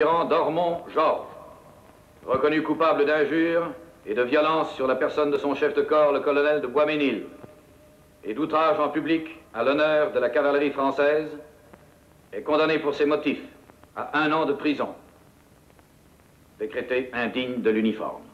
Dormont Georges, reconnu coupable d'injures et de violence sur la personne de son chef de corps, le colonel de Boisménil, et d'outrage en public à l'honneur de la cavalerie française, est condamné pour ses motifs à un an de prison, décrété indigne de l'uniforme.